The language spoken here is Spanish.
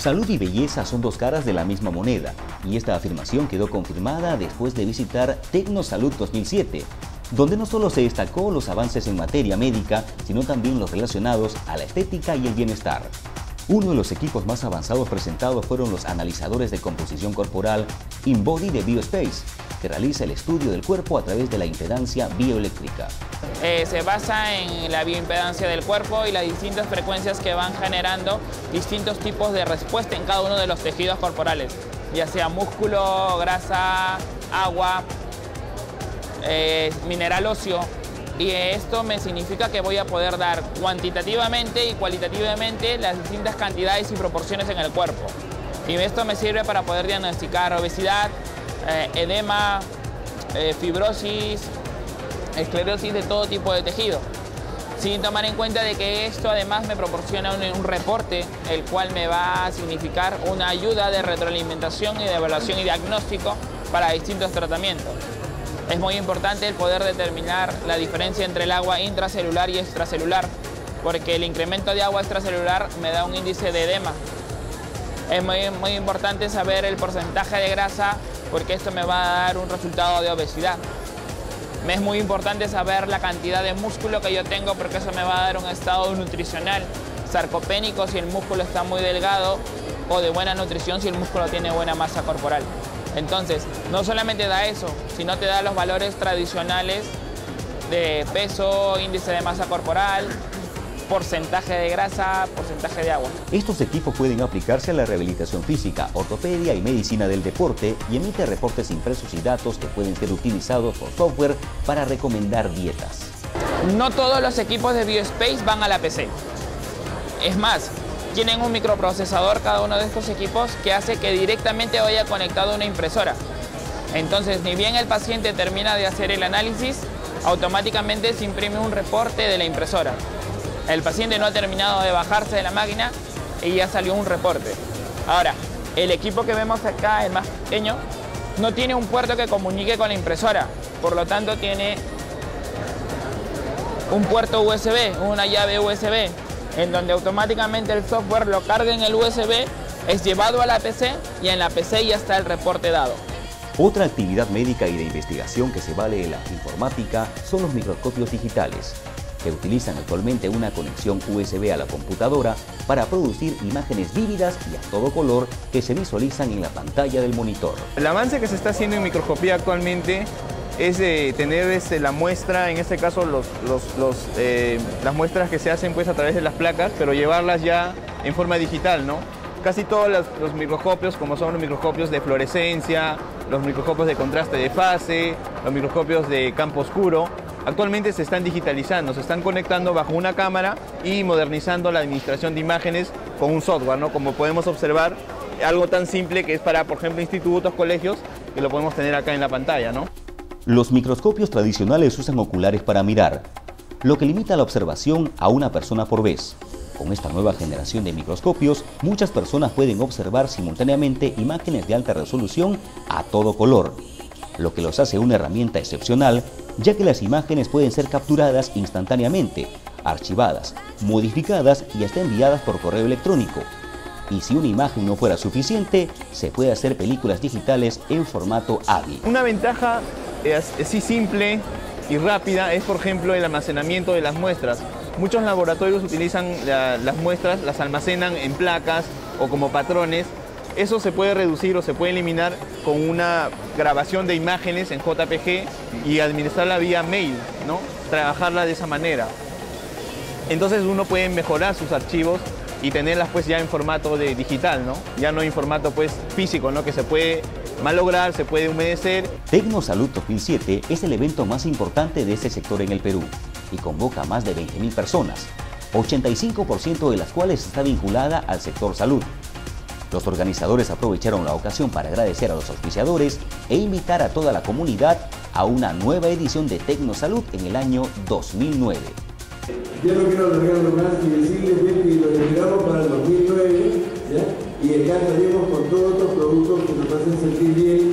Salud y belleza son dos caras de la misma moneda, y esta afirmación quedó confirmada después de visitar Tecnosalud 2007, donde no solo se destacó los avances en materia médica, sino también los relacionados a la estética y el bienestar. Uno de los equipos más avanzados presentados fueron los analizadores de composición corporal InBody de BioSpace, que realiza el estudio del cuerpo a través de la impedancia bioeléctrica. Eh, se basa en la bioimpedancia del cuerpo y las distintas frecuencias que van generando distintos tipos de respuesta en cada uno de los tejidos corporales, ya sea músculo, grasa, agua, eh, mineral óseo, y esto me significa que voy a poder dar cuantitativamente y cualitativamente las distintas cantidades y proporciones en el cuerpo. Y esto me sirve para poder diagnosticar obesidad, eh, edema, fibrosis, esclerosis de todo tipo de tejido. Sin tomar en cuenta de que esto además me proporciona un, reporte, el cual me va a significar una ayuda de retroalimentación y de evaluación y diagnóstico para distintos tratamientos. Es muy importante el poder determinar la diferencia entre el agua intracelular y extracelular, porque el incremento de agua extracelular me da un índice de edema. Es muy, muy importante saber el porcentaje de grasa, porque esto me va a dar un resultado de obesidad. Me es muy importante saber la cantidad de músculo que yo tengo, porque eso me va a dar un estado nutricional sarcopénico si el músculo está muy delgado o de buena nutrición si el músculo tiene buena masa corporal. Entonces, no solamente da eso, sino te da los valores tradicionales de peso, índice de masa corporal, porcentaje de grasa, porcentaje de agua. Estos equipos pueden aplicarse a la rehabilitación física, ortopedia y medicina del deporte y emite reportes impresos y datos que pueden ser utilizados por software para recomendar dietas. No todos los equipos de BioSpace van a la PC. Es más, tienen un microprocesador cada uno de estos equipos que hace que directamente vaya conectado a una impresora. Entonces, ni bien el paciente termina de hacer el análisis, automáticamente se imprime un reporte de la impresora. El paciente no ha terminado de bajarse de la máquina y ya salió un reporte. Ahora, el equipo que vemos acá, el más pequeño, no tiene un puerto que comunique con la impresora, por lo tanto tiene un puerto USB, una llave USB, en donde automáticamente el software lo carga en el USB, es llevado a la PC y en la PC ya está el reporte dado. Otra actividad médica y de investigación que se vale de la informática son los microscopios digitales, que utilizan actualmente una conexión USB a la computadora para producir imágenes vívidas y a todo color que se visualizan en la pantalla del monitor. El avance que se está haciendo en microscopía actualmente es de tener este, la muestra, en este caso eh, las muestras que se hacen pues, a través de las placas, pero llevarlas ya en forma digital, ¿no? Casi todos los, microscopios, como son los microscopios de fluorescencia, los microscopios de contraste de fase, los microscopios de campo oscuro, actualmente se están digitalizando, se están conectando bajo una cámara y modernizando la administración de imágenes con un software, ¿no? Como podemos observar, algo tan simple que es para, por ejemplo, institutos, colegios, que lo podemos tener acá en la pantalla, ¿no? Los microscopios tradicionales usan oculares para mirar, lo que limita la observación a una persona por vez. Con esta nueva generación de microscopios, muchas personas pueden observar simultáneamente imágenes de alta resolución a todo color, lo que los hace una herramienta excepcional, ya que las imágenes pueden ser capturadas instantáneamente, archivadas, modificadas y hasta enviadas por correo electrónico. Y si una imagen no fuera suficiente, se puede hacer películas digitales en formato AVI. Una ventaja así simple y rápida es, por ejemplo, el almacenamiento de las muestras. Muchos laboratorios utilizan las muestras, las almacenan en placas o como patrones. Eso se puede reducir o se puede eliminar con una grabación de imágenes en JPG y administrarla vía mail, ¿no? Trabajarla de esa manera. Entonces uno puede mejorar sus archivos y tenerlas pues ya en formato de digital, ¿no? Ya no en formato pues físico, ¿no? Que se puede malograr, se puede humedecer. Tecnosalud 2007 es el evento más importante de este sector en el Perú y convoca a más de 20.000 personas, 85% de las cuales está vinculada al sector salud. Los organizadores aprovecharon la ocasión para agradecer a los auspiciadores e invitar a toda la comunidad a una nueva edición de Tecnosalud en el año 2009. Yo no quiero alargarlo más y decirles que lo esperamos para el 2009 ¿ya? y acá estaremos con todos estos productos que nos hacen sentir bien.